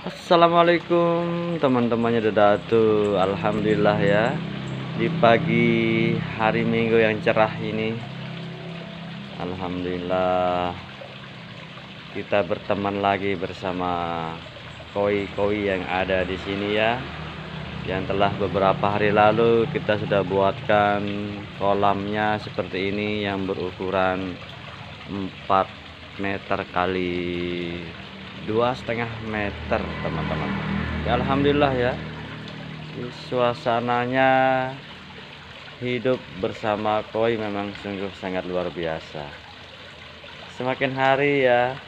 Assalamualaikum teman-temannya Dedatu. Alhamdulillah ya Di pagi hari minggu yang cerah ini Alhamdulillah Kita berteman lagi bersama Koi-koi yang ada di sini ya Yang telah beberapa hari lalu kita sudah buatkan kolamnya seperti ini Yang berukuran 4 meter kali dua setengah meter teman-teman. Ya Alhamdulillah ya. Suasananya hidup bersama koi memang sungguh sangat luar biasa. Semakin hari ya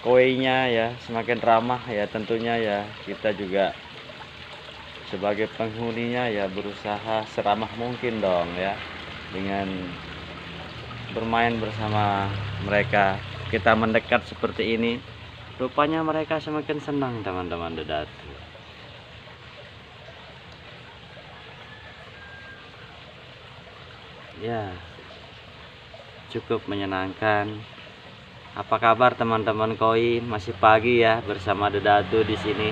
koinya ya semakin ramah ya tentunya ya. Kita juga sebagai penghuninya ya berusaha seramah mungkin dong ya dengan bermain bersama mereka. Kita mendekat seperti ini rupanya mereka semakin senang teman-teman dedatu. Ya cukup menyenangkan. Apa kabar teman-teman koi? Masih pagi ya bersama dedatu di sini.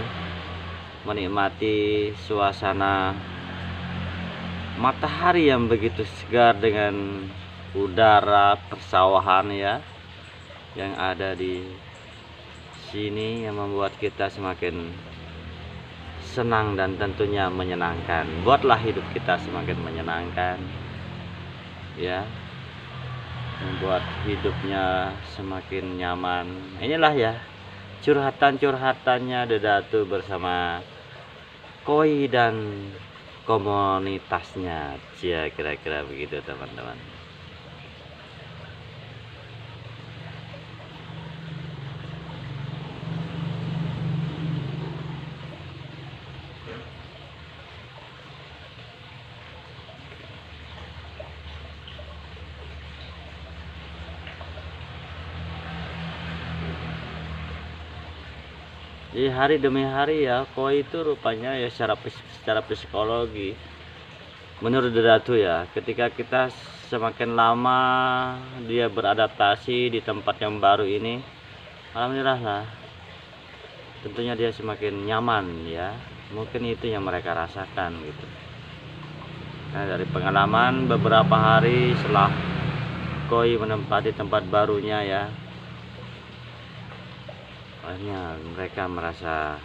Menikmati suasana matahari yang begitu segar dengan udara persawahan ya yang ada di sini yang membuat kita semakin senang dan tentunya menyenangkan. Buatlah hidup kita semakin menyenangkan ya. Membuat hidupnya semakin nyaman. Inilah ya curhatan-curhatannya Dedatu bersama koi dan komunitasnya. Ya kira-kira begitu teman-teman Jadi hari demi hari ya koi itu rupanya ya secara secara psikologi. Menurut Datu ya ketika kita semakin lama dia beradaptasi di tempat yang baru ini alhamdulillah lah tentunya dia semakin nyaman ya. Mungkin itu yang mereka rasakan gitu. Nah dari pengalaman beberapa hari setelah koi menempati tempat barunya ya akhirnya mereka merasa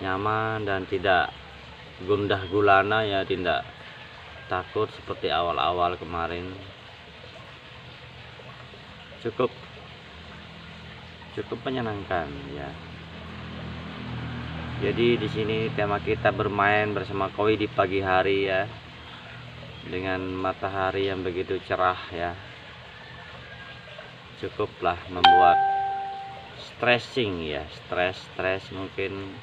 nyaman dan tidak gundah gulana ya tidak takut seperti awal-awal kemarin. Cukup cukup menyenangkan ya. Jadi di sini tema kita bermain bersama koi di pagi hari ya. Dengan matahari yang begitu cerah ya. Cukuplah membuat stressing ya stres stres mungkin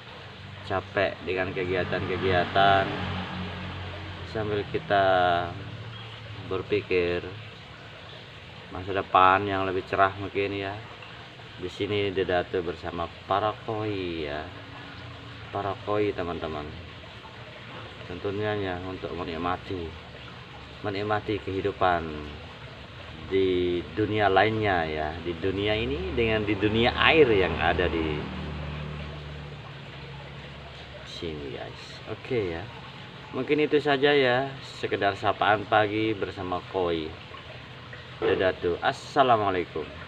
capek dengan kegiatan-kegiatan. Sambil kita berpikir masa depan yang lebih cerah mungkin ya. Di sini Dedatu bersama para koi ya. Para koi teman-teman. Tentunya ya untuk menikmati menikmati kehidupan di dunia lainnya ya di dunia ini dengan di dunia air yang ada di sini guys. Oke okay, ya. Mungkin itu saja ya sekedar sapaan pagi bersama koi. Dadatu assalamualaikum